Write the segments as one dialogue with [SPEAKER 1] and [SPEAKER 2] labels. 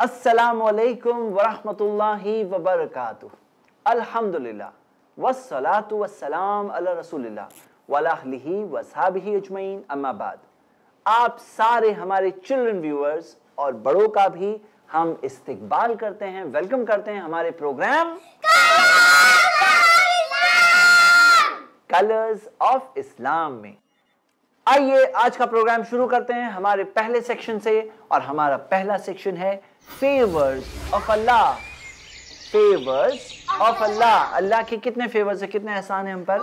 [SPEAKER 1] السلام علیکم ورحمۃ اللہ وبرکاتہ۔ الحمدللہ۔ والصلاة والسلام علی رسول اللہ وعلی وصحابہ اجمعین اما بعد۔ آپ سارے ہمارے چلڈرن ویورز اور بڑوں کا بھی ہم استقبال کرتے ہیں ویلکم کرتے ہیں ہمارے پروگرام کلرز آف اسلام میں۔ آئیے آج کا پروگرام شروع کرتے ہیں ہمارے پہلے سیکشن سے اور ہمارا پہلا سیکشن ہے favours of Allah favours of Allah Allah کے کتنے فیورز ہیں؟ کتنے احسان ہیں ہم پر؟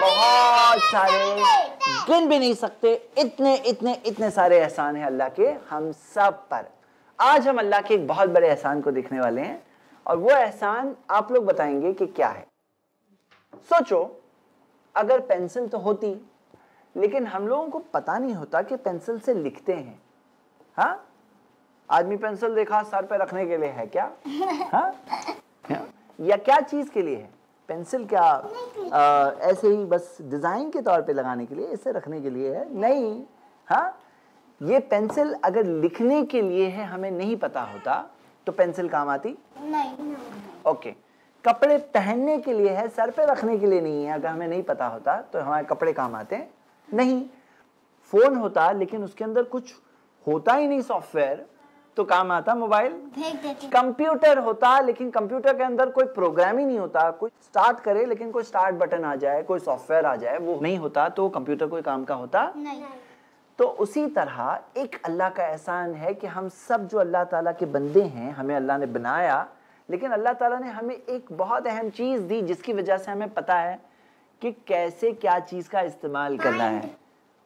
[SPEAKER 1] بہت سارے گن بھی نہیں سکتے۔ اتنے اتنے اتنے سارے احسان ہیں اللہ کے ہم سب پر۔ آج ہم اللہ کے ایک بہت بڑے احسان کو دیکھنے والے ہیں اور وہ احسان آپ لوگ بتائیں گے کہ کیا ہے۔ سوچو اگر پینسل تو ہوتی۔ لیکن ہم لوگوں کو پتا نہیں ہوتا کہ پینسل سے لکھتے ہیں۔ ہاں؟ آدمی پینسل دیکھا سر پہ رکھنے کے لیے ہے کیا؟ ہاں؟ یا کیا چیز کے لیے ہے؟ پینسل کیا ایسے ہی بس ڈیزائن کے طور پہ لگانے کے لیے اسے رکھنے کے لیے ہے؟ نہیں۔ ہاں؟ یہ پینسل اگر لکھنے کے لیے ہے ہمیں نہیں پتا ہوتا تو پینسل کام آتی؟ اوکے۔ کپڑے پہننے کے لیے ہے سر پہ رکھنے کے لیے نہیں ہے اگر ہمیں نہیں پتا ہوتا تو ہمارے کپڑے کام آتے ہیں۔ نہیں فون ہوتا لیکن اس کے اندر کچھ ہوتا ہی نہیں سافٹ ویئر تو کام آتا موبائل کمپیوٹر ہوتا لیکن کمپیوٹر کے اندر کوئی پروگرام ہی نہیں ہوتا کوئی سٹارٹ کرے لیکن کوئی سٹارٹ بٹن آ جائے کوئی سافٹ ویئر آ جائے وہ نہیں ہوتا تو کمپیوٹر کوئی کام کا ہوتا تو اسی طرح ایک اللہ کا احسان ہے کہ ہم سب جو اللہ تعالیٰ کے بندے ہیں ہمیں اللہ نے بنایا لیکن اللہ تعالیٰ نے ہمیں ایک بہت اہم چیز دی جس کی وجہ سے ہمیں پتا ہے کہ کیسے کیا چیز کا استعمال کرنا ہے۔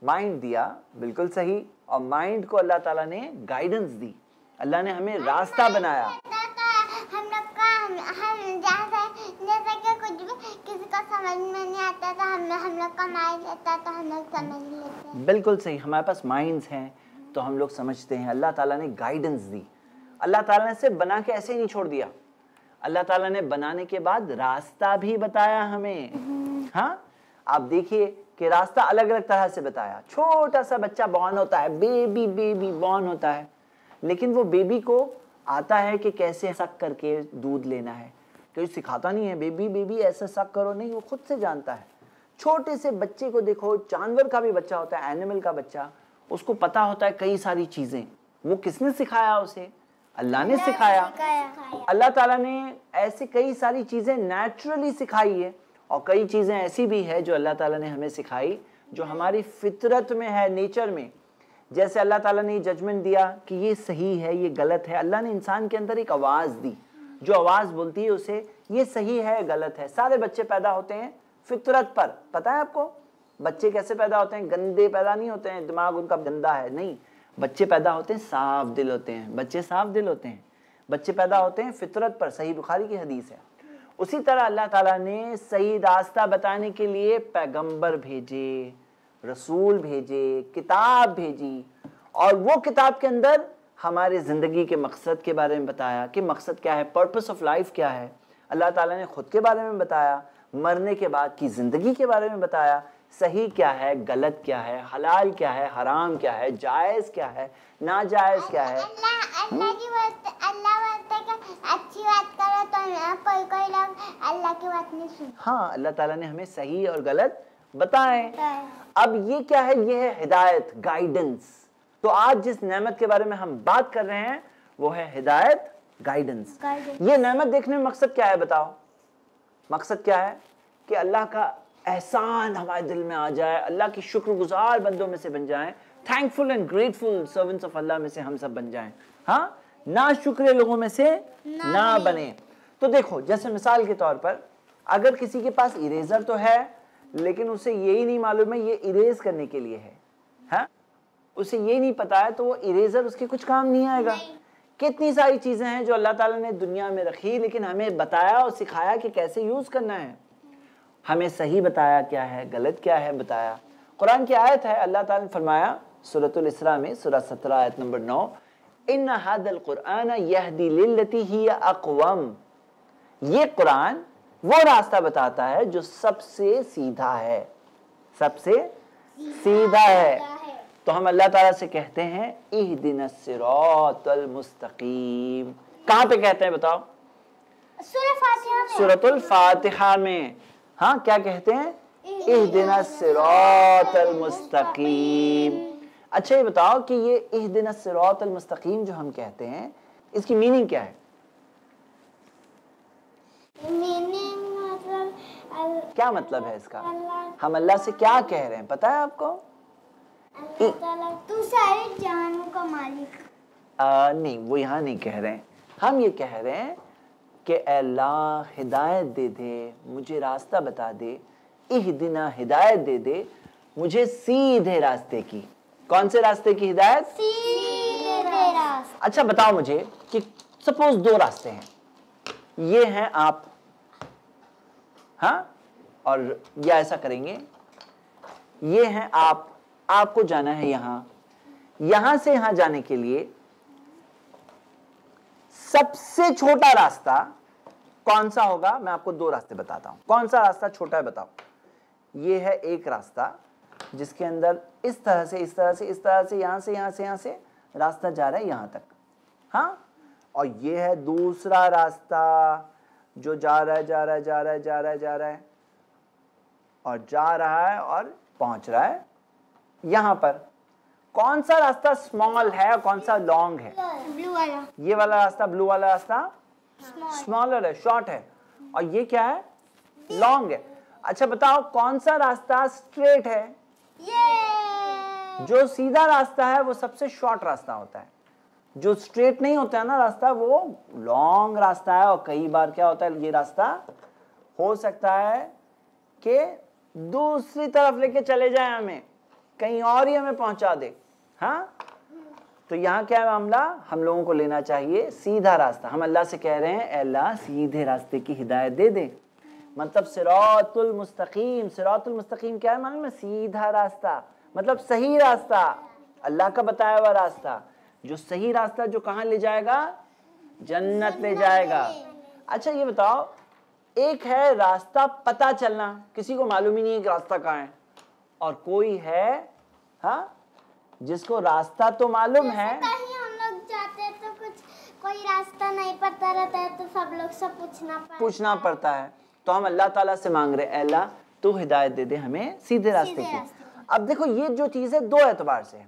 [SPEAKER 1] مائنڈ دیا بالکل صحیح۔ اور مائنڈ کو اللہ تعالیٰ نے گائیڈنس دی۔ اللہ نے ہمیں راستہ بنایا۔
[SPEAKER 2] ہم لوگ کا ہم جیسے جیسے کہ کچھ بھی کسی کو سمجھ میں نہیں آتا تو ہم ہم لوگ کا مائنڈ لیتا تو ہم لوگ سمجھ لیتے ہیں۔
[SPEAKER 1] بالکل صحیح۔ ہمارے پاس مائنڈز ہیں تو ہم لوگ سمجھتے ہیں۔ اللہ تعالیٰ نے گائیڈنس دی۔ اللہ تعالیٰ نے سے بنا کے ایسے ہی نہیں چھوڑ دیا۔ اللہ تعالیٰ نے بنانے کے بعد راستہ بھی بتایا ہمیں۔ ہاں؟ آپ دیکھیے کہ راستہ الگ الگ طرح سے بتایا۔ چھوٹا سا بچہ بورن ہوتا ہے، بیبی بیبی بورن ہوتا ہے۔ لیکن وہ بیبی کو آتا ہے کہ کیسے سک کر کے دودھ لینا ہے۔ کوئی سکھاتا نہیں ہے، بیبی بیبی ایسے سک کرو۔ نہیں، وہ خود سے جانتا ہے۔ چھوٹے سے بچے کو دیکھو، جانور کا بھی بچہ ہوتا ہے اینیمل کا بچہ، اس کو پتا ہوتا ہے کئی ساری چیزیں۔ وہ کس نے سکھایا اسے؟ اللہ نے سکھایا۔ اللہ تعالیٰ نے ایسے کئی ساری چیزیں نیچرلی سکھائی ہے اور کئی چیزیں ایسی بھی ہے جو اللہ تعالیٰ نے ہمیں سکھائی جو ہماری فطرت میں ہے نیچر میں۔ جیسے اللہ تعالیٰ نے یہ ججمنٹ دیا کہ یہ صحیح ہے یہ غلط ہے۔ اللہ نے انسان کے اندر ایک آواز دی۔ جو آواز بولتی ہے اسے یہ صحیح ہے غلط ہے۔ سارے بچے پیدا ہوتے ہیں فطرت پر۔ پتہ ہے آپ کو؟ بچے کیسے پیدا ہوتے ہیں؟ گندے پیدا نہیں ہوتے ہیں دماغ ان کا گندا ہے۔ نہیں بچے پیدا ہوتے ہیں، صاف دل ہوتے ہیں۔ بچے صاف دل ہوتے ہیں۔ بچے پیدا ہوتے ہیں فطرت پر، صحیح بخاری کی حدیث ہے۔ اسی طرح اللہ تعالیٰ نے صحیح راستہ بتانے کے لیے پیغمبر بھیجے، رسول بھیجے، کتاب بھیجی۔ اور وہ کتاب کے اندر ہمارے زندگی کے مقصد کے بارے میں بتایا کہ مقصد کیا ہے پرپس آف لائف کیا ہے۔ اللہ تعالیٰ نے خود کے بارے میں بتایا، مرنے کے بعد کی زندگی کے بارے میں بتایا۔ صحیح کیا ہے غلط کیا ہے حلال کیا ہے حرام کیا ہے جائز کیا ہے ناجائز کیا ہے؟
[SPEAKER 2] اللہ کی بات اللہ بولتے کہ اچھی بات کرو تو کوئی کوئی لوگ اللہ کی بات نہیں سنتے۔
[SPEAKER 1] ہاں اللہ تعالیٰ نے ہمیں صحیح اور غلط بتائیں اب یہ کیا ہے؟ یہ ہے ہدایت گائیڈنس تو آج جس نعمت کے بارے میں ہم بات کر رہے ہیں وہ ہے ہدایت گائیڈنس. یہ نعمت دیکھنے میں مقصد کیا ہے بتاؤ؟ مقصد کیا ہے؟ کہ اللہ کا احسان ہمارے دل میں آ جائے اللہ کی شکر گزار بندوں میں سے بن جائیں۔ Thankful and grateful servants of اللہ میں سے ہم سب بن جائیں۔ ہاں؟ نہ شکر لوگوں میں سے نہ بنے۔ تو دیکھو جیسے مثال کے طور پر اگر کسی کے پاس اریزر تو ہے لیکن اسے یہی نہیں معلوم ہے یہ اریز کرنے کے لیے ہے۔ ہاں؟ اسے یہ نہیں پتا ہے تو وہ اریزر اس کے کچھ کام نہیں آئے گا۔ کتنی ساری چیزیں ہیں جو اللہ تعالیٰ نے دنیا میں رکھی لیکن ہمیں بتایا اور سکھایا کہ کیسے یوز کرنا ہے۔ ہمیں صحیح بتایا کیا ہے غلط کیا ہے بتایا۔ قرآن کی آیت ہے اللہ تعالیٰ نے فرمایا سورة الاسراء میں سورہ سترہ آیت نمبر نو ان هذا القرآن يهدي للتي هي اقوم یہ قرآن وہ راستہ بتاتا ہے جو سب سے سیدھا ہے۔ سب سے سیدھا ہے۔ تو ہم اللہ تعالیٰ سے کہتے ہیں اہدنا الصراط المستقیم کہاں پہ کہتے ہیں بتاؤ؟
[SPEAKER 2] سورہ فاتحہ میں۔
[SPEAKER 1] سورت الفاتحہ میں۔ ہاں کیا کہتے ہیں؟ اہدنا الصراط المستقیم۔ اچھا یہ بتاؤ کہ یہ اہدنا الصراط المستقیم جو ہم کہتے ہیں اس کی میننگ کیا ہے؟
[SPEAKER 2] مطلب
[SPEAKER 1] کیا مطلب ہے اس کا؟ ہم اللہ سے کیا کہہ رہے ہیں؟ پتہ ہے آپ کو؟
[SPEAKER 2] تو سارے جانوں کا مالک۔
[SPEAKER 1] نہیں وہ یہاں نہیں کہہ رہے ہیں۔ ہم یہ کہہ رہے ہیں کہ اے اللہ ہدایت دے دے مجھے راستہ بتا دے اہدنا ہدایت دے دے مجھے سیدھے راستے کی۔ کون سے راستے کی ہدایت؟
[SPEAKER 2] سیدھے راست
[SPEAKER 1] اچھا بتاؤ مجھے کہ سپوز دو راستے ہیں۔ یہ ہیں آپ۔ ہاں؟ اور یا ایسا کریں گے۔ یہ ہیں آپ۔ آپ کو جانا ہے یہاں۔ یہاں سے یہاں جانے کے لیے سب سے چھوٹا راستہ کون سا ہوگا؟ میں آپ کو دو راستے بتاتا ہوں۔ کون سا راستہ چھوٹا ہے بتاؤ؟ یہ ہے ایک راستہ جس کے اندر اس طرح سے، اس طرح سے، اس طرح سے، یہاں سے یہاں سے یہاں سے راستہ جا رہا ہے یہاں تک۔ ہاں؟ اور یہ ہے دوسرا راستہ جو جا رہا ہے، جا رہا ہے، جا رہا ہے، جا رہا ہے، جا رہا ہے۔ اور جا رہا ہے اور پہنچ رہا ہے یہاں پر۔ کون سا راستہ اسمال ہے اور کون سا لانگ ہے؟ یہ والا راستہ بلو والا راستہ اسمالر ہے شارٹ ہے۔ اور یہ کیا ہے؟ لانگ ہے۔ اچھا بتاؤ کون سا راستہ اسٹریٹ ہے؟ جو سیدھا راستہ ہے وہ سب سے شارٹ راستہ ہوتا ہے۔ جو اسٹریٹ نہیں ہوتا ہے نا راستہ وہ لانگ راستہ ہے۔ اور کئی بار کیا ہوتا ہے یہ راستہ ہو سکتا ہے کہ دوسری طرف لے کے چلے جائیں ہمیں۔ کہیں اور ہی ہمیں پہنچا دے۔ ہاں؟ تو یہاں کیا معاملہ؟ ہم لوگوں کو لینا چاہیے سیدھا راستہ۔ ہم اللہ سے کہہ رہے ہیں، اے اللہ، سیدھے راستے کی ہدایت دے دے۔ مطلب سراط المستقیم۔ سراط المستقیم کیا ہے؟ معلوم ہے؟ سیدھا راستہ۔ مطلب صحیح راستہ۔ اللہ کا بتایا ہوا راستہ۔ جو صحیح راستہ جو کہاں لے جائے گا؟ جنت لے جائے گا۔ اچھا یہ بتاؤ، ایک ہے راستہ پتہ چلنا۔ کسی کو معلوم ہی نہیں ہے کہ راستہ کہاں ہے۔ اور کوئی ہے ہاں؟ جس کو راستہ تو معلوم ہے۔
[SPEAKER 2] کہیں ہم لوگ جاتے ہیں تو کچھ کوئی راستہ نہیں پتا رہتا ہے تو سب لوگ سے پوچھنا پڑتا
[SPEAKER 1] پوچھنا پڑتا ہے۔ تو ہم اللہ تعالیٰ سے مانگ رہے اے اللہ تو ہدایت دے دے ہمیں سیدھے راستے کی۔ اب دیکھو یہ جو چیز ہے دو اعتبار سے۔ ہے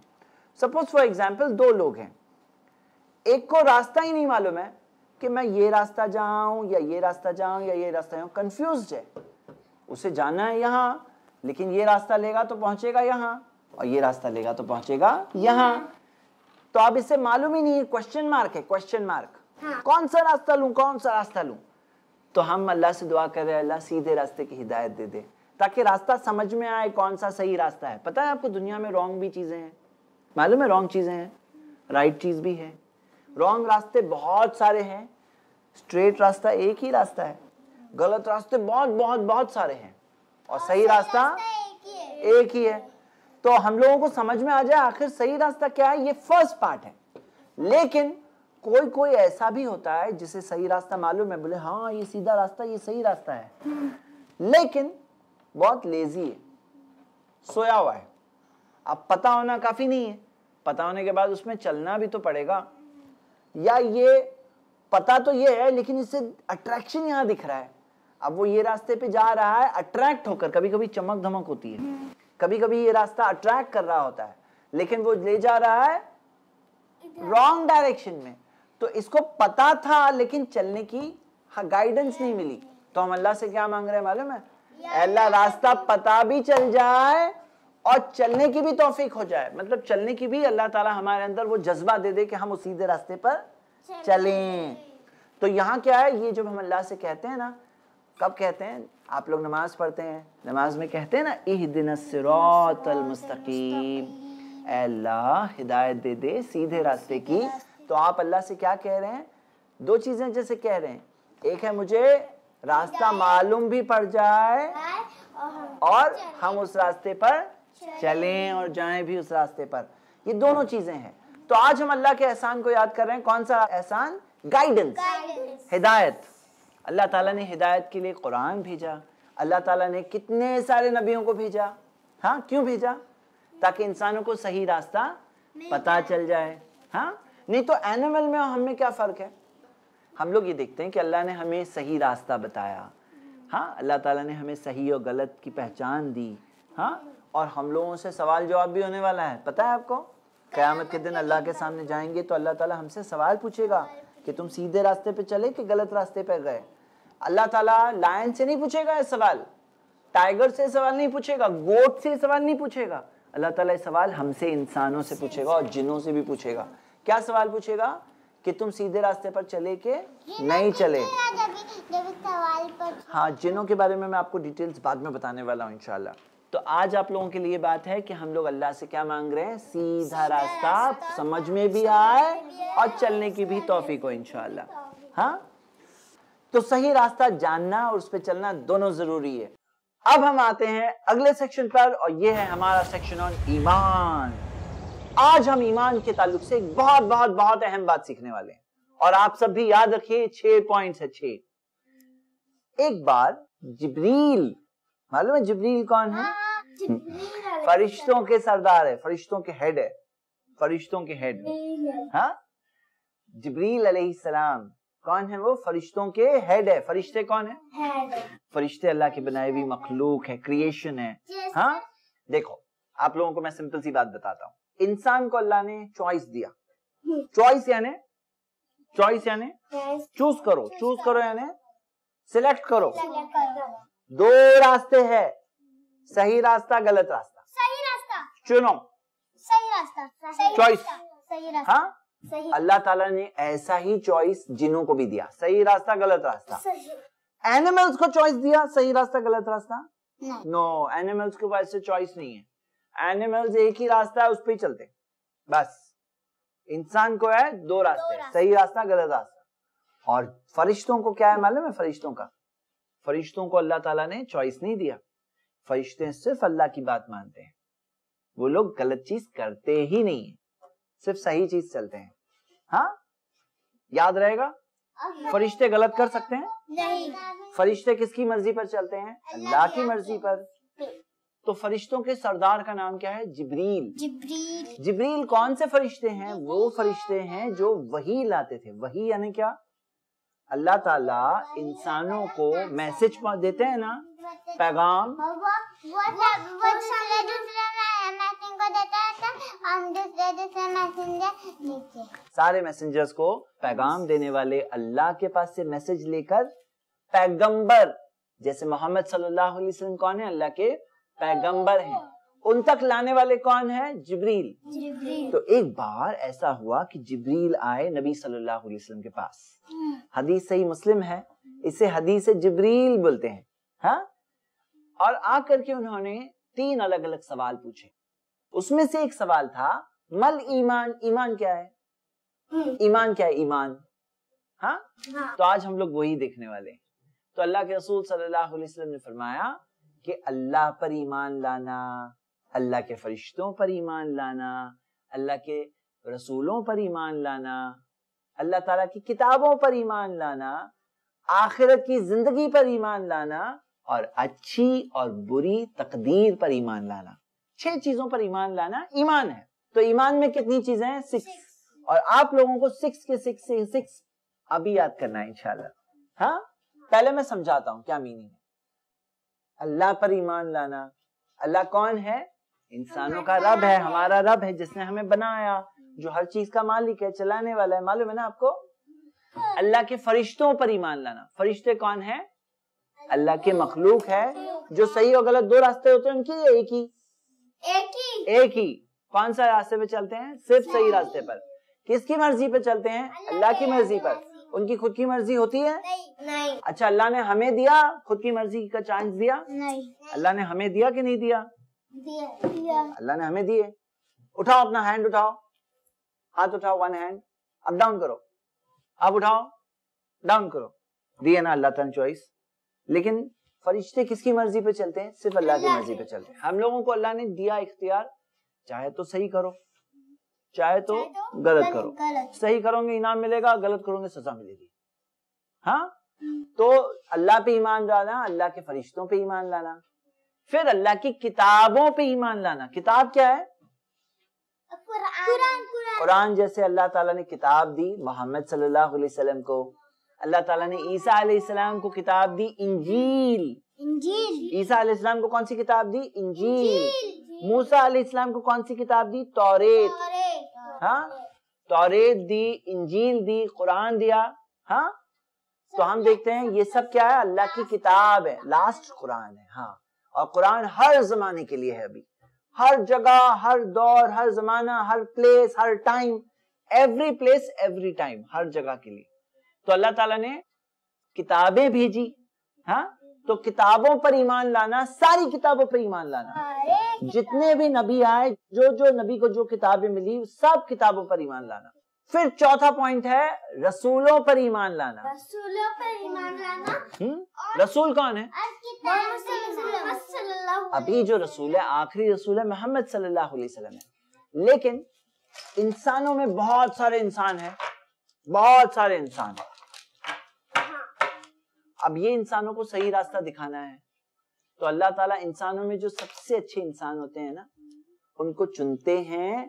[SPEAKER 1] سپوز فار ایگزامپل دو لوگ ہیں۔ ایک کو راستہ ہی نہیں معلوم ہے کہ میں یہ راستہ جاؤں یا یہ راستہ جاؤں یا یہ راستہ جاؤں کنفیوزڈ ہے۔ اسے جانا ہے یہاں لیکن یہ راستہ لے گا تو پہنچے گا یہاں۔ اور یہ راستہ لے گا تو پہنچے گا یہاں۔ تو اب اسے معلوم ہی نہیں ہے کوشچن مارک ہے کوشچن مارک کون سا راستہ لوں کون سا راستہ لوں؟ تو ہم اللہ سے دعا کر رہے ہیں اللہ سیدھے راستے کی ہدایت دے دے۔ تاکہ راستہ سمجھ میں آئے کون سا صحیح راستہ ہے۔ پتہ ہے آپ کو دنیا میں رونگ بھی چیزیں ہیں۔ معلوم ہے رونگ چیزیں ہیں۔ رائٹ چیز بھی ہے۔ رونگ راستے بہت سارے ہیں۔ اسٹریٹ راستہ ایک ہی راستہ ہے۔ غلط راستے بہت بہت بہت سارے ہیں۔ اور صحیح راستہ ایک ہی ہے۔ تو ہم لوگوں کو سمجھ میں آ جائے آخر صحیح راستہ کیا ہے؟ یہ فرسٹ پارٹ ہے۔ لیکن کوئی کوئی ایسا بھی ہوتا ہے جسے صحیح راستہ معلوم ہے، بولے ہاں یہ سیدھا راستہ، یہ صحیح راستہ ہے۔ لیکن بہت لیزی ہے، سویا ہوا ہے۔ اب پتا ہونا کافی نہیں ہے۔ پتا ہونے کے بعد اس میں چلنا بھی تو پڑے گا۔ یا یہ پتا تو یہ ہے، لیکن اس سے اٹریکشن یہاں دکھ رہا ہے۔ اب وہ یہ راستے پہ جا رہا ہے اٹریکٹ ہو کر، کبھی کبھی چمک دھمک ہوتی ہے۔ کبھی کبھی یہ راستہ اٹریکٹ کر رہا ہوتا ہے لیکن وہ لے جا رہا ہے رانگ ڈائریکشن میں۔ تو اس کو پتا تھا لیکن چلنے کی گائیڈنس نہیں ملی۔ تو ہم اللہ سے کیا مانگ رہے ہیں معلوم ہے؟ اللہ راستہ پتا بھی چل جائے اور چلنے کی بھی توفیق ہو جائے۔ مطلب چلنے کی بھی اللہ تعالیٰ ہمارے اندر وہ جذبہ دے دے کہ ہم اس سیدھے راستے پر چلیں۔ تو یہاں کیا ہے؟ یہ جب ہم اللہ سے کہتے ہیں نا کب کہتے ہیں؟ آپ لوگ نماز پڑھتے ہیں نماز میں کہتے ہیں نا اہدنا الصراط المستقیم۔ اے اللہ ہدایت دے دے سیدھے راستے کی۔ تو آپ اللہ سے کیا کہہ رہے ہیں؟ دو چیزیں جیسے کہہ رہے ہیں۔ ایک ہے مجھے راستہ معلوم بھی پڑ جائے اور ہم اس راستے پر چلیں اور جائیں بھی اس راستے پر۔ یہ دونوں چیزیں ہیں۔ تو آج ہم اللہ کے احسان کو یاد کر رہے ہیں۔ کون سا احسان؟ گائیڈنس ہدایت۔ اللہ تعالیٰ نے ہدایت کے لیے قرآن بھیجا۔ اللہ تعالیٰ نے کتنے سارے نبیوں کو بھیجا۔ ہاں کیوں بھیجا؟ تاکہ انسانوں کو صحیح راستہ پتا چل جائے۔ ہاں نہیں تو اینیمل میں اور ہم میں کیا فرق ہے؟ ہم لوگ یہ دیکھتے ہیں کہ اللہ نے ہمیں صحیح راستہ بتایا۔ ہاں اللہ تعالیٰ نے ہمیں صحیح اور غلط کی پہچان دی۔ ہاں اور ہم لوگوں سے سوال جواب بھی ہونے والا ہے۔ پتہ ہے آپ کو؟ قیامت کے دن اللہ کے سامنے جائیں گے تو اللہ تعالیٰ ہم سے سوال پوچھے گا۔ کہ تم سیدھے راستے پہ چلے کہ غلط راستے پہ گئے۔ اللہ تعالیٰ لائن سے نہیں پوچھے گا یہ سوال۔ ٹائگر سے سوال نہیں پوچھے گا گوٹ سے سوال نہیں پوچھے گا۔ اللہ تعالیٰ یہ سوال ہم سے انسانوں سے پوچھے گا اور جنوں سے بھی پوچھے گا۔ کیا سوال پوچھے گا؟ کہ تم سیدھے راستے پر چلے کہ نہیں چلے۔ ہاں جنوں کے بارے میں میں آپ کو ڈیٹیلز بعد میں بتانے والا ہوں انشاءاللہ۔ تو آج آپ لوگوں کے لیے بات ہے کہ ہم لوگ اللہ سے کیا مانگ رہے ہیں؟ سیدھا راستہ سمجھ میں بھی آئے اور چلنے کی بھی توفیق ہو انشاءاللہ۔ ہاں؟ تو صحیح راستہ جاننا اور اس پہ چلنا دونوں ضروری ہے۔ اب ہم آتے ہیں اگلے سیکشن پر اور یہ ہے ہمارا سیکشن آن ایمان۔ آج ہم ایمان کے تعلق سے ایک بہت بہت بہت اہم بات سیکھنے والے ہیں۔ اور آپ سب بھی یاد رکھیے چھ پوائنٹس ہے چھ۔ ایک بار جبریل معلوم ہے جبریل کون ہے؟ فرشتوں کے سردار ہے فرشتوں کے ہیڈ ہے فرشتوں کے ہیڈ ہاں؟ جبریل علیہ السلام کون ہے وہ؟ فرشتوں کے ہیڈ ہے۔ فرشتے کون ہیں؟ فرشتے اللہ کے بنائے ہوئی مخلوق ہے کریشن ہے ہاں؟ دیکھو آپ لوگوں کو میں سمپل سی بات بتاتا ہوں۔ انسان کو اللہ نے چوائس دیا۔ چوائس یعنی؟ چوائس یعنی؟ چوز کرو۔ چوز کرو۔ یعنی؟ سلیکٹ کرو۔ دو راستے ہیں۔ صحیح راستہ غلط راستہ؟
[SPEAKER 2] صحیح راستہ۔
[SPEAKER 1] چنو۔
[SPEAKER 2] صحیح راستہ۔
[SPEAKER 1] Choice.
[SPEAKER 2] صحیح راستہ۔
[SPEAKER 1] ہاں؟ اللہ تعالیٰ نے ایسا ہی چوائس جنوں کو بھی دیا۔ صحیح راستہ غلط راستہ؟ اینیملز کو چوائس دیا صحیح راستہ غلط راستہ؟ نو اینیملز کے پاس سے چوائس نہیں ہے۔ اینیملز ایک ہی راستہ ہے اس پہ چلتے۔ بس۔ انسان کو ہے دو راستے۔ صحیح راستہ غلط راستہ۔ اور فرشتوں کو کیا ہے معلوم ہے؟ فرشتوں کا۔ فرشتوں کو اللہ تعالیٰ نے چوائس نہیں دیا۔ فرشتے صرف اللہ کی بات مانتے ہیں۔ وہ لوگ غلط چیز کرتے ہی نہیں ہیں۔ صرف صحیح چیز چلتے ہیں۔ ہاں؟ یاد رہے گا؟ فرشتے غلط کر سکتے ہیں؟
[SPEAKER 2] نہیں۔
[SPEAKER 1] فرشتے کس کی مرضی پر چلتے ہیں؟ اللہ کی مرضی پر۔ تو فرشتوں کے سردار کا نام کیا ہے؟ جبریل۔
[SPEAKER 2] جبریل۔
[SPEAKER 1] جبریل کون سے فرشتے ہیں؟ وہ فرشتے ہیں جو وہی لاتے تھے۔ وہی یعنی کیا؟ اللہ تعالیٰ انسانوں کو میسج دیتے ہیں نا، پیغام۔
[SPEAKER 2] میسنجر
[SPEAKER 1] سارے میسنجرز کو پیغام دینے والے اللہ کے پاس سے میسج لے کر پیغمبر، جیسے محمد صلی اللہ علیہ وسلم کون ہے؟ اللہ کے پیغمبر ہیں۔ ان تک لانے والے کون ہیں؟ جبریل۔
[SPEAKER 2] جبریل۔
[SPEAKER 1] تو ایک بار ایسا ہوا کہ جبریل آئے نبی صلی اللہ علیہ وسلم کے پاس۔ حدیث صحیح مسلم ہے۔ اسے حدیث جبریل بولتے ہیں۔ ہاں؟ اور آ کر کے انہوں نے تین الگ الگ سوال پوچھے۔ اس میں سے ایک سوال تھا مل ایمان ایمان کیا ہے؟ ایمان کیا ہے؟ ایمان۔ ہاں۔ تو آج ہم لوگ وہی دیکھنے والے ہیں۔ تو اللہ کے رسول صلی اللہ علیہ وسلم نے فرمایا کہ اللہ پر ایمان لانا۔ اللہ کے فرشتوں پر ایمان لانا، اللہ کے رسولوں پر ایمان لانا، اللہ تعالیٰ کی کتابوں پر ایمان لانا، آخرت کی زندگی پر ایمان لانا اور اچھی اور بری تقدیر پر ایمان لانا۔ چھ چیزوں پر ایمان لانا ایمان ہے۔ تو ایمان میں کتنی چیزیں ہیں؟ سکس اور آپ لوگوں کو سکس کے سکس سے سکس ابھی یاد کرنا ہے انشاءاللہ۔ ہاں؟ پہلے میں سمجھاتا ہوں کیا میننگ ہے۔ اللہ پر ایمان لانا۔ اللہ کون ہے؟ انسانوں کا رب ہے ہمارا رب ہے جس نے ہمیں بنایا جو ہر چیز کا مالک ہے چلانے والا ہے۔ معلوم ہے نا آپ کو؟ اللہ کے فرشتوں پر ایمان لانا۔ فرشتے کون ہیں؟ اللہ کے مخلوق ہے جو صحیح اور غلط دو راستے ہوتے ہیں ان کی ایک ہی۔
[SPEAKER 2] ایک ہی۔
[SPEAKER 1] ایک ہی۔ کون سا راستے پہ چلتے ہیں؟ صرف صحیح راستے پر۔ کس کی مرضی پہ چلتے ہیں؟ اللہ کی مرضی پر۔ ان کی خود کی مرضی ہوتی ہے؟
[SPEAKER 2] نہیں
[SPEAKER 1] اچھا اللہ نے ہمیں دیا خود کی مرضی کا چانس دیا؟
[SPEAKER 2] نہیں۔
[SPEAKER 1] اللہ نے ہمیں دیا کہ نہیں دیا؟ اللہ نے ہمیں دیے۔ اٹھاؤ اپنا ہینڈ اٹھاؤ۔ ہاتھ اٹھاؤ ون ہینڈ اب ڈاؤن کرو۔ اب اٹھاؤ ڈاؤن کرو۔ دیے نا اللہ تعالیٰ چوائس لیکن فرشتے کس کی مرضی پہ چلتے ہیں؟ صرف اللہ کی مرضی پہ چلتے ہیں۔ ہم لوگوں کو اللہ نے دیا اختیار۔ چاہے تو صحیح کرو۔ چاہے تو غلط کرو۔ صحیح کرو گے انعام ملے گا غلط کرو گے سزا ملے گی۔ ہاں؟ تو اللہ پہ ایمان لانا اللہ کے فرشتوں پہ ایمان لانا۔ پھر اللہ کی کتابوں پہ ایمان لانا۔ کتاب کیا ہے؟
[SPEAKER 2] قرآن۔ قرآن
[SPEAKER 1] جیسے اللہ تعالیٰ نے کتاب دی محمد صلی اللہ علیہ وسلم کو اللہ تعالیٰ نے عیسیٰ علیہ السلام کو کتاب دی انجیل۔
[SPEAKER 2] انجیل۔
[SPEAKER 1] عیسیٰ علیہ السلام کو کون سی کتاب دی؟ انجیل۔ موسیٰ علیہ السلام کو کون سی کتاب دی؟ توریت ہاں؟ توریت دی انجیل دی قرآن دیا۔ ہاں؟ تو ہم دیکھتے ہیں یہ سب کیا ہے؟ اللہ کی کتاب ہے۔ لاسٹ قرآن ہے۔ ہاں۔ اور قرآن ہر زمانے کے لیے ہے ابھی۔ ہر جگہ ہر دور ہر زمانہ ہر پلیس ہر time every place every time ہر جگہ کے لیے۔ تو اللہ تعالیٰ نے کتابیں بھیجی ہاں؟ تو کتابوں پر ایمان لانا ساری کتابوں پر ایمان لانا۔ جتنے بھی نبی آئے جو جو نبی کو جو کتابیں ملی سب کتابوں پر ایمان لانا۔ پھر چوتھا پوائنٹ ہے رسولوں پر ایمان لانا۔
[SPEAKER 2] رسولوں پر ایمان لانا؟
[SPEAKER 1] رسول کون ہے
[SPEAKER 2] محمد صلی اللہ
[SPEAKER 1] ابھی جو رسول ہے آخری رسول ہے محمد صلی اللہ علیہ وسلم ہے۔ لیکن انسانوں میں بہت سارے انسان ہیں۔ بہت سارے انسان ہیں۔ اب یہ انسانوں کو صحیح راستہ دکھانا ہے۔ تو اللہ تعالیٰ انسانوں میں جو سب سے اچھے انسان ہوتے ہیں نا ان کو چنتے ہیں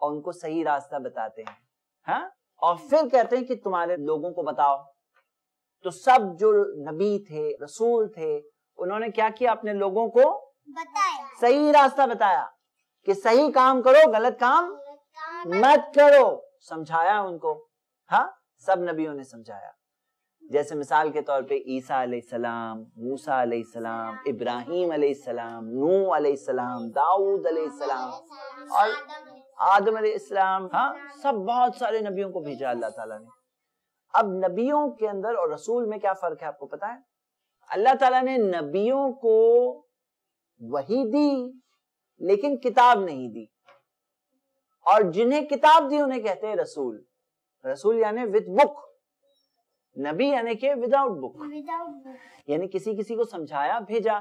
[SPEAKER 1] اور ان کو صحیح راستہ بتاتے ہیں۔ ہاں؟ اور پھر کہتے ہیں کہ تمہارے لوگوں کو بتاؤ۔ تو سب جو نبی تھے رسول تھے انہوں نے کیا کیا اپنے لوگوں کو؟
[SPEAKER 2] بتائے
[SPEAKER 1] صحیح راستہ بتایا کہ صحیح کام کرو غلط کام مت کرو۔ سمجھایا ان کو۔ ہاں؟ سب نبیوں نے سمجھایا۔ جیسے مثال کے طور پہ عیسیٰ علیہ السلام موسیٰ علیہ السلام ابراہیم علیہ السلام نو علیہ السلام داؤد علیہ السلام اور آدم علیہ السلام ہاں؟ سب بہت سارے نبیوں کو بھیجا اللہ تعالیٰ نے۔ اب نبیوں کے اندر اور رسول میں کیا فرق ہے آپ کو پتا ہے؟ اللہ تعالیٰ نے نبیوں کو وہی دی لیکن کتاب نہیں دی۔ اور جنہیں کتاب دی انہیں کہتے ہیں رسول۔ رسول یعنی وتھ بک نبی یعنی کہ وداؤٹ بک یعنی کسی کسی کو سمجھایا بھیجا۔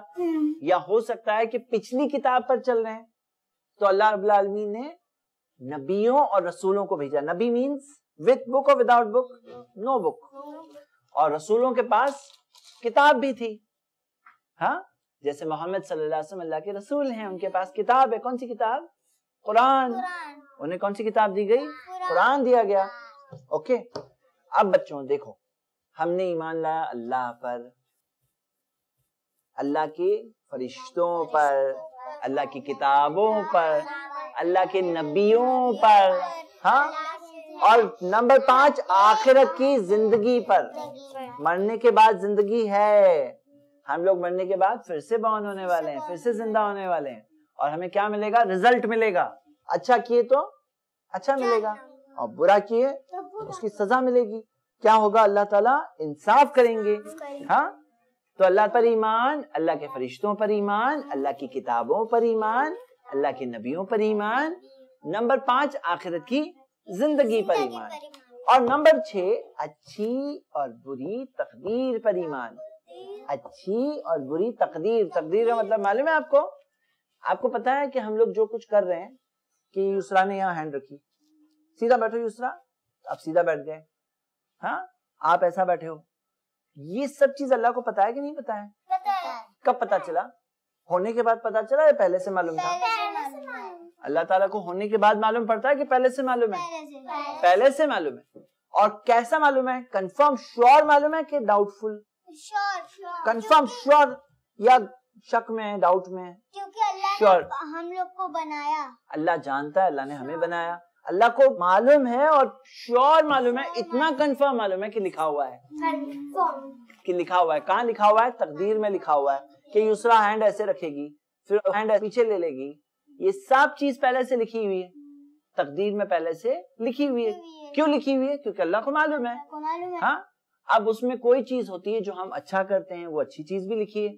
[SPEAKER 1] یا ہو سکتا ہے کہ پچھلی کتاب پر چل رہے ہیں۔ تو اللہ رب العالمین نے نبیوں اور رسولوں کو بھیجا۔ نبی مینس وتھ بک اور وداؤٹ بک نو بک اور رسولوں کے پاس کتاب بھی تھی۔ ہاں؟ جیسے محمد صلی اللہ علیہ وسلم اللہ کے رسول ہیں ان کے پاس کتاب ہے۔ کون سی کتاب؟ قرآن۔ انہیں کون سی کتاب دی گئی؟ قرآن دیا گیا۔ اوکے۔ اب بچوں دیکھو۔ ہم نے ایمان لایا اللہ پر۔ اللہ کے فرشتوں پر اللہ کی کتابوں پر۔ اللہ کے نبیوں پر ہاں؟ اور نمبر پانچ، آخرت کی زندگی پر۔ مرنے کے بعد زندگی ہے۔ ہم لوگ مرنے کے بعد پھر سے بون ہونے والے ہیں، پھر سے زندہ ہونے والے ہیں۔ اور ہمیں کیا ملے گا؟ رزلٹ ملے گا۔ اچھا کیے تو؟ اچھا ملے گا۔ اور برا کیے اس کی سزا ملے گی۔ کیا ہوگا؟ اللہ تعالیٰ انصاف کریں گے۔ ہاں؟ تو اللہ پر ایمان، اللہ کے فرشتوں پر ایمان، اللہ کی کتابوں پر ایمان اللہ کے نبیوں پر ایمان نمبر پانچ آخرت کی زندگی پر ایمان۔ اور نمبر چھ اچھی اور بری تقدیر پر ایمان۔ اچھی اور بری تقدیر تقدیر کا مطلب معلوم ہے آپ کو؟ آپ کو پتا ہے کہ ہم لوگ جو کچھ کر رہے ہیں کہ یسرا نے یہاں ہینڈ رکھی۔ سیدھا بیٹھو یسرا۔ آپ سیدھا بیٹھ گئے۔ ہاں؟ آپ ایسا بیٹھے ہو۔ یہ سب چیز اللہ کو پتا ہے کہ نہیں پتا ہے؟ کب پتا چلا؟ ہونے کے بعد پتا چلا یا پہلے سے معلوم تھا؟ اللہ تعالیٰ کو ہونے کے بعد معلوم پڑتا ہے کہ پہلے سے معلوم ہے؟ پہلے سے معلوم ہے۔ اور کیسا معلوم ہے؟ کنفرم شیور معلوم ہے کہ ڈاؤٹ فل کنفرم شیور یا شک میں ڈاؤٹ میں؟
[SPEAKER 2] کیونکہ اللہ
[SPEAKER 1] Sure.
[SPEAKER 2] نے ہم لوگ کو بنایا۔
[SPEAKER 1] اللہ جانتا ہے اللہ نے ہمیں بنایا۔ اللہ کو معلوم ہے اور شیور معلوم ہے اتنا کنفرم معلوم ہے کہ لکھا ہوا ہے۔ کہ لکھا ہوا ہے۔ کہاں لکھا ہوا ہے؟ تقدیر میں لکھا ہوا ہے کہ یسرا ہینڈ ایسے رکھے گی پھر ہینڈ پیچھے لے لے گی۔ یہ سب چیز پہلے سے لکھی ہوئی ہے۔ تقدیر میں پہلے سے لکھی ہوئی ہے۔ کیوں لکھی ہوئی ہے؟ کیونکہ اللہ کو معلوم ہے۔ ہاں؟ اب اس میں کوئی چیز ہوتی ہے جو ہم اچھا کرتے ہیں وہ اچھی چیز بھی لکھی ہے۔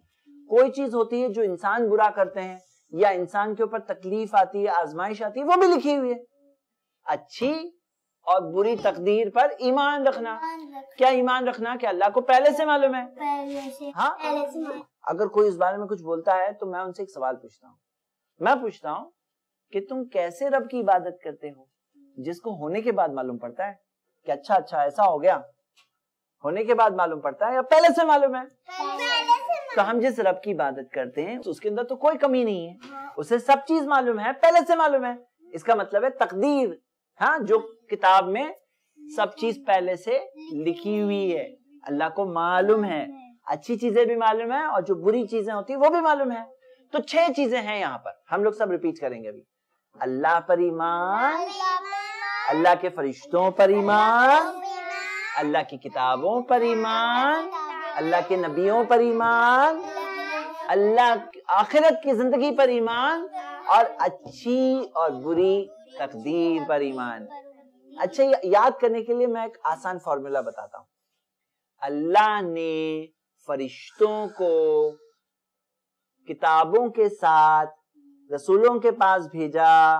[SPEAKER 1] کوئی چیز ہوتی ہے جو انسان برا کرتے ہیں یا انسان کے اوپر تکلیف آتی ہے آزمائش آتی ہے وہ بھی لکھی ہوئی ہے۔ اچھی اور بری تقدیر پر ایمان رکھنا۔ کیا ایمان رکھنا؟ کہ اللہ کو پہلے سے معلوم ہے؟ ہاں۔ اگر کوئی اس بارے میں کچھ بولتا ہے تو میں ان سے ایک سوال پوچھتا ہوں۔ میں پوچھتا ہوں کہ تم کیسے رب کی عبادت کرتے ہو؟ جس کو ہونے کے بعد معلوم پڑتا ہے کہ اچھا اچھا ایسا ہو گیا۔ ہونے کے بعد معلوم پڑتا ہے یا پہلے سے معلوم ہے؟ تو ہم جس رب کی عبادت کرتے ہیں، اس کے اندر تو کوئی کمی نہیں ہے۔ اسے سب چیز معلوم ہے، پہلے سے معلوم ہے۔ اس کا مطلب ہے تقدیر۔ ہاں جو کتاب میں سب چیز پہلے سے لکھی ہوئی ہے۔ اللہ کو معلوم ہے۔ اچھی چیزیں بھی معلوم ہے اور جو بری چیزیں ہوتی وہ بھی معلوم ہے تو چھ چیزیں ہیں یہاں پر۔ ہم لوگ سب ریپیٹ کریں گے ابھی۔ اللہ پر ایمان، اللہ کے فرشتوں پر ایمان، اللہ کی کتابوں پر ایمان، اللہ کے نبیوں پر ایمان، اللہ آخرت کی زندگی پر ایمان، اور اچھی اور بری تقدیر پر ایمان۔ اچھا یاد کرنے کے لیے میں ایک آسان فارمولا بتاتا ہوں۔ اللہ نے فرشتوں کو کتابوں کے ساتھ رسولوں کے پاس بھیجا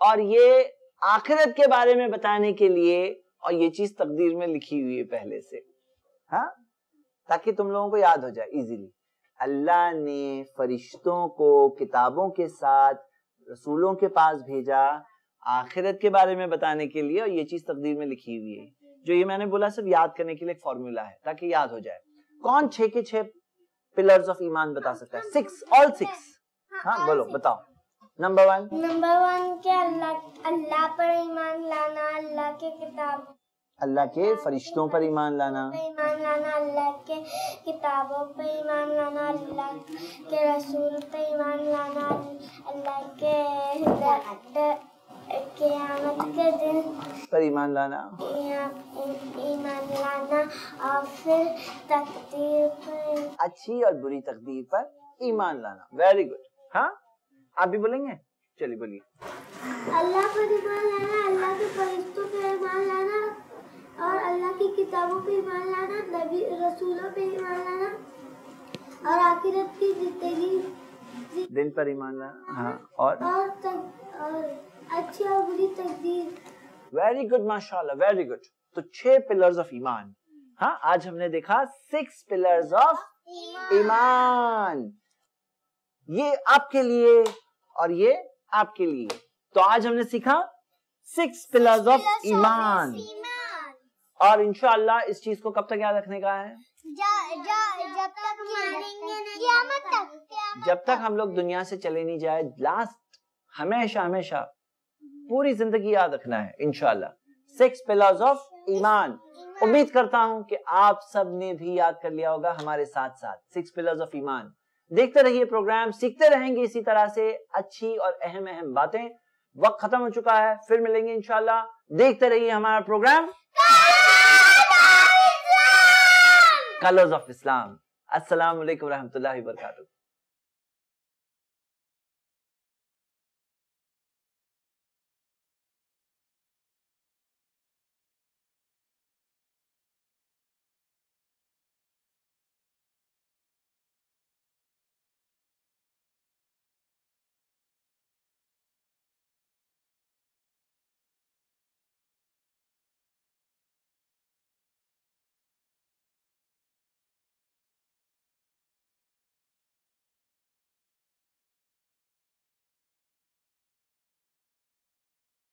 [SPEAKER 1] اور یہ آخرت کے بارے میں بتانے کے لیے اور یہ چیز تقدیر میں لکھی ہوئی ہے پہلے سے۔ ہاں؟ تاکہ تم لوگوں کو یاد ہو جائے ایزیلی اللہ نے فرشتوں کو کتابوں کے ساتھ رسولوں کے پاس بھیجا آخرت کے بارے میں بتانے کے لیے اور یہ چیز تقدیر میں لکھی ہوئی ہے۔ جو یہ میں نے بولا صرف یاد کرنے کے لیے ایک فارمولا ہے، تاکہ یاد ہو جائے۔ کون چھ کے چھ پلرز آف ایمان بتا سکتا ہے سکس آل سکس ہاں بولو بتاؤ نمبر ون
[SPEAKER 2] نمبر ون کے اللہ اللہ پر ایمان لانا اللہ کے کتاب
[SPEAKER 1] اللہ کے فرشتوں پر ایمان لانا
[SPEAKER 2] ایمان لانا اللہ کے کتابوں پہ ایمان لانا اللہ کے رسول پہ ایمان لانا اللہ کے قیامت کے دن
[SPEAKER 1] پر ایمان لانا۔
[SPEAKER 2] ایمان لانا اور پھر تقدیر پر
[SPEAKER 1] اچھی اور بری تقدیر پر ایمان لانا۔ ویری گڈ ہاں؟ آپ بھی بولیں گے؟ چلیے بولیے۔
[SPEAKER 2] اللہ پر ایمان لانا اللہ کے فرشتوں پہ ایمان لانا اور اللہ کی کتابوں پہ ایمان لانا نبی رسولوں پہ ایمان لانا اور آخرت کی زندگی
[SPEAKER 1] دن پر ایمان لانا ہاں اور؟
[SPEAKER 2] اور اچھی اور بری تقدیر۔
[SPEAKER 1] ویری گڈ ماشاء اللہ ویری گڈ تو چھ پلرز آف ایمان ہاں آج ہم نے دیکھا سکس پلرز آف ایمان یہ آپ کے لیے اور یہ آپ کے لیے. تو آج ہم نے سیکھا سکس پلرز آف ایمان اور انشاءاللہ اس چیز کو کب تک یاد رکھنے کا ہے؟ جب تک ہم لوگ دنیا سے چلے نہیں جائے لاسٹ ہمیشہ ہمیشہ پوری زندگی یاد رکھنا ہے، انشاءاللہ۔ سکس پلرز آف ایمان امید کرتا ہوں کہ آپ سب نے بھی یاد کر لیا ہوگا ہمارے ساتھ ساتھ۔ سکس پلرز آف ایمان دیکھتے رہیے پروگرام، سیکھتے رہیں گے اسی طرح سے اچھی اور اہم اہم باتیں۔ وقت ختم ہو چکا ہے، پھر ملیں گے انشاءاللہ۔ دیکھتے رہیے ہمارا پروگرام۔ کلرز آف اسلام السلام علیکم ورحمۃ اللہ وبرکاتہ۔